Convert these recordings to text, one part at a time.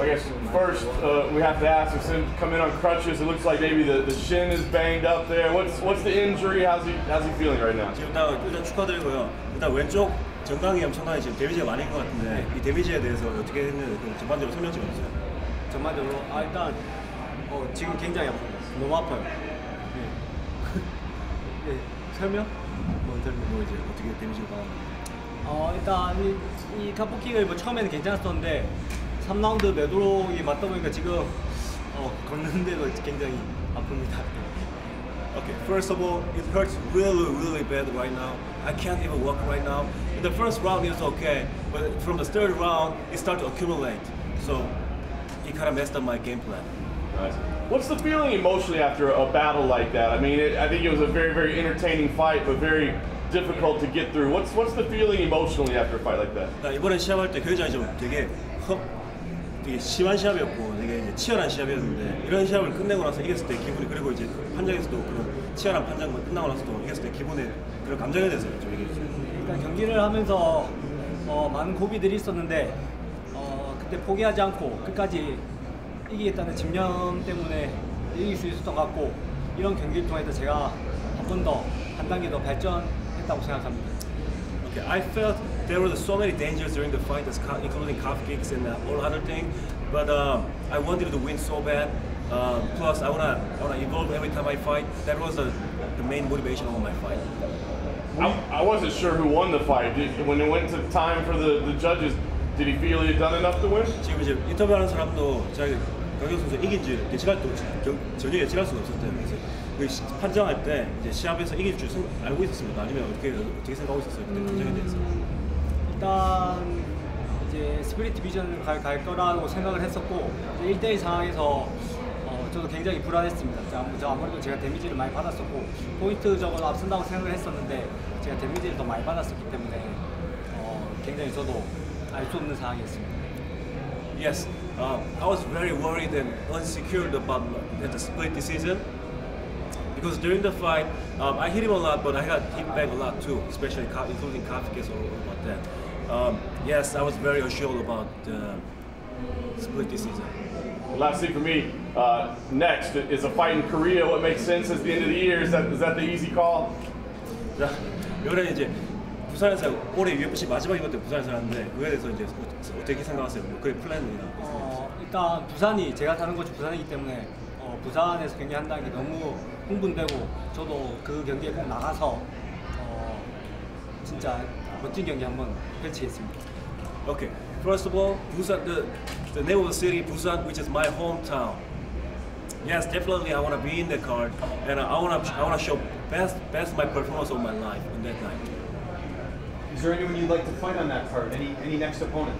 I guess first uh, we have to ask if him come in on crutches. It looks like maybe the, the shin is banged up there. What's what's the injury? How's he how's he feeling right now? 지금 일단, 일단 축하드리고요. 일단 왼쪽 정강이 엄청나게 지금 데미지가 많은 것 같은데 이 데미지에 대해서 어떻게 했는지 좀 전반적으로 설명 좀 해주세요. 전반적으로 아 일단 어, 지금 굉장히 아픕니다. 너무 아파요. 네. 네, 설명? 뭐 설명 뭐 이제 어떻게 데미지가 나왔는지. 어 일단 이, 이 카프킥을 뭐 처음에는 괜찮았었는데 3라운드 매도록이 맞다 보니까 지금 어, 걷는데도 굉장히 아픕니다. Okay, first of all, it hurts really, really bad right now. I can't even walk right now. In the first round, it was okay, but from the third round, it started to accumulate. So it kind of messed up my game plan. Nice. What's the feeling emotionally after a battle like that? I mean, it, I think it was a very very entertaining fight, but very difficult to get through. What's what's the feeling emotionally after a fight like that? 나 이번에 시합할 때 굉장히 좀 되게 헉, 되게 심한 시합이었고 되게 치열한 시합이었는데 이런 시합을 끝내고 나서 이겼을 때 기분이 그리고 이제 판정에서도 그런 치열한 판정만 끝나고 나서도 이겼을 때 기분에 그런 감정에 대해서 좀 얘기해 주세요. 일단 경기를 하면서 어, 많은 고비들이 있었는데 어, 그때 포기하지 않고 끝까지 이기겠다는 집념 때문에 이길 수 있었던 것 같고 이런 경기를 통해서 제가 한 번 더 한 단계 더 발전했다고 생각합니다. Okay, I felt there were so many dangers during the fight, as co- including calf kicks and uh, all other things. But um, I wanted to win so bad. Uh, plus, I wanna, I wanna evolve every time I fight. That was the, the main motivation of my fight. I, I wasn't sure who won the fight. Did, when it went to time for the, the judges, did he feel he had done enough to win? 지금 이제 인터뷰하는 사람도 자기 강경 선수 줄 예측할 때 경- 전혀 예측할 수가 없었대요. 그래서 그 시- 판정할 때 이제 시합에서 이길 줄 생- 알고 있었습니까? 아니면 어떻게 어떻게 생각하고 있었어요? 그때 판정에 대해서. 일단 이제 스피릿 디비전을 갈, 갈 거라고 생각을 했었고 1대1 상황에서 어, 저도 굉장히 불안했습니다. 자, 저 아무래도 제가 데미지를 많이 받았었고 포인트적으로 앞선다고 생각을 했었는데 제가 데미지를 더 많이 받았었기 때문에 어, 굉장히 저도 알 수 없는 상황이었습니다. Yes, um, I was very worried and unsecured about the split decision because during the fight, um, I hit him a lot, but I got hit back a lot too, especially ca- including calf kicks or about that. Um, yes, I was very assured about the split decision. Last thing for me, uh, next is a fight in Korea. What makes sense at the end of the year? Is that is that the easy call? 자, 이번에 이제 부산에서 올해 UFC 마지막 이번 때 부산에서 하는데 그거에 대해서 이제 어 떻게 생각하세요? 뭐 그의 플랜이나 어, 일단 부산이 제가 사는 곳이 부산이기 때문에 어, 부산에서 경기한다는 게 너무 흥분되고 저도 그 경기에 꼭 나가서 어, 진짜 멋진 경기 한번 펼치겠습니다. Okay. First of all, Busan, the, the name of the city, Busan, which is my hometown. Yes, definitely, I want to be in the card, and I want to, I want to show best, best my performance of my life on that night. Is there anyone you'd like to fight on that card? Any any next opponent?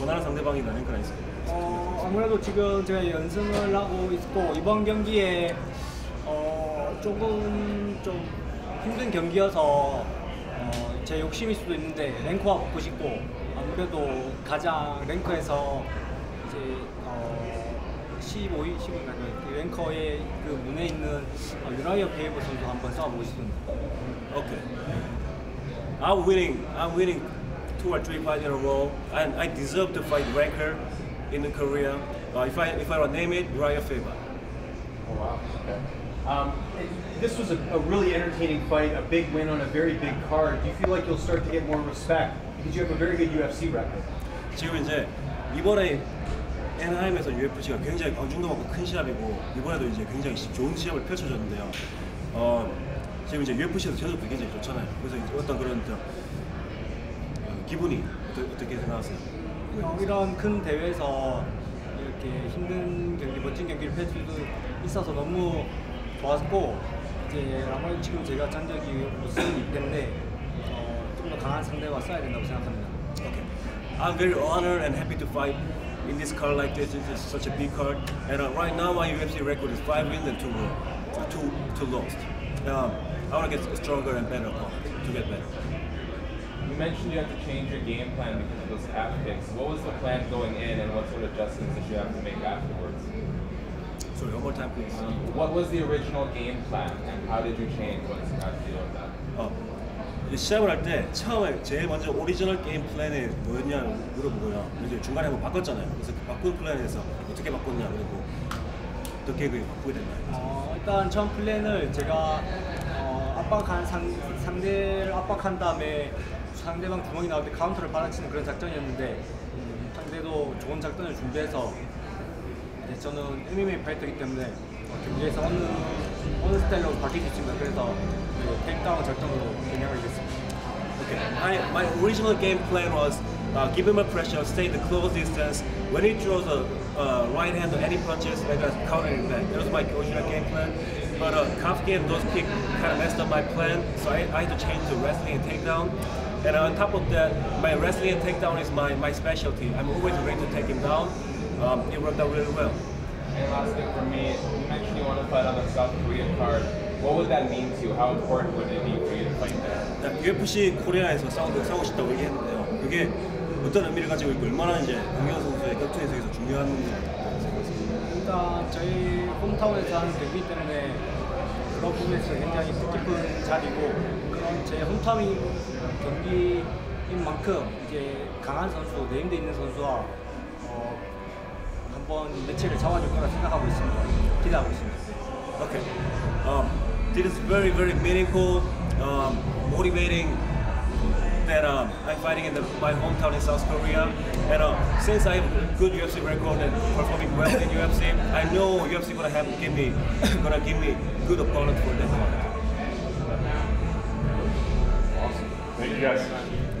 원하는 상대방이나 랭크나 있어요. 어, 아무래도 지금 제가 연승을 하고 있고 이번 경기에 어, 조금 좀 힘든 경기여서 어, 제 욕심일 수도 있는데 랭커가 붙고 싶고 아무래도 가장 랭커에서 이제 어, 15위, 15위가 그 랭커의 그 문에 있는 라이어 베이버 선수 한번 싸워보고 싶습니다. Okay. I'm winning. I'm winning two or three fights in a row, and I deserve to fight ranker in Korea. Uh, if I if I would name it, Raya Faber. Oh wow. Okay. Um, it- this was a, a really entertaining fight, a big win on a very big card. Do you feel like you'll start to get more respect because you have a very good UFC record? 지금 이제 이번에 NHM에서 UFC가 굉장히 관중도 많고 큰 시합이고 이번에도 이제 굉장히 시- 좋은 시합을 펼쳐줬는데요. 어, 지금 이제 UFC에서 저도 굉장히 좋잖아요. 그래서 어떤 그런 저, 어, 기분이 어떠, 어떻게 생각하세요? 어, 이런 큰 대회에서 이렇게 힘든 경기, 멋진 경기를 펼칠 수 있어서 너무 좋았고 이제 아무래도 지금 제가 전적이 우승 2패인데 어, 좀더 강한 상대와 싸야 된다고 생각합니다. Okay. I'm very honored and happy to fight in this card like this, it's such a big card. And uh, right now, my UFC record is five wins and two uh, two two lost. Um, I want to get stronger and better uh, to get better. You mentioned you had to change your game plan because of those half kicks. What was the plan going in, and what sort of adjustments did you have to make afterwards? Sorry, one more time, please. Um, what was the original game plan, and how did you change once you got to deal with that? Um, 시작을 할 때 처음에 제일 먼저 오리지널 게임 플랜이 뭐였냐 물어보고요. 이제 중간에 한번 바꿨잖아요. 그래서 그 바꾼 플랜에서 어떻게 바꿨냐 그리고 어떻게 그 바꾸게 됐나요? 어, 일단 처음 플랜을 제가 어, 압박한 상, 상대를 압박한 다음에 상대방 구멍이 나올 때 카운터를 받아치는 그런 작전이었는데 음, 상대도 좋은 작전을 준비해서 이제 저는 MMA 파이터이기 때문에 어, 경기에서 어느 어느 스타일로 바뀔 수 있습니다. 그래서 그 테이크다운 작전으로 변경을 했습니다. Okay. My, my original game plan was uh, give him a pressure, stay the close distance. When he throws a uh, right hand or any punches, I got countering back. That was my original game plan. But uh, calf game, those kick kind of messed up my plan, so I, I had to change to wrestling and takedown. And on top of that, my wrestling and takedown is my, my specialty. I'm always ready to take him down. Um, it worked out really well. And last thing for me, you mentioned you want to fight on the South Korea card. What would that mean to you? How important would it be for you to fight there? UFC 코리아에서 싸우고, 싸우고 싶다고 얘기했는데요. 그게 어떤 의미를 가지고 있고 얼마나 이제 강경호 선수의 격투 해석에서 중요한? 일단 저희 hometown에서 하는 경기 때문에 그런 부분에서 굉장히 뜻깊은 자리고 그런 제 hometown 경기인 만큼 이제 강한 선수, named 있는 선수와 어, 한번 매치를 잡아줄 거라 생각하고 있습니다. 기대하고 있습니다. Okay. Um, this is very, very meaningful, um, motivating that um, I'm fighting in the, my hometown in South Korea. And uh, since I have a good UFC record and performing well in UFC, I know UFC gonna have give me, gonna give me good opponent for that fight. Thank you guys.